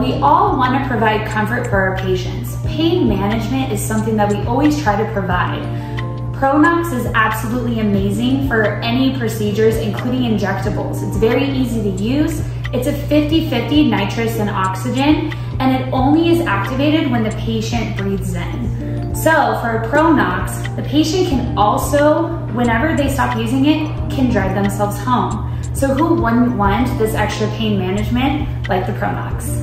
We all want to provide comfort for our patients. Pain management is something that we always try to provide. Pro-Nox is absolutely amazing for any procedures, including injectables. It's very easy to use. It's a 50-50 nitrous and oxygen, and it only is activated when the patient breathes in. So for Pro-Nox, the patient can also, whenever they stop using it, can drive themselves home. So who wouldn't want this extra pain management like the Pro-Nox?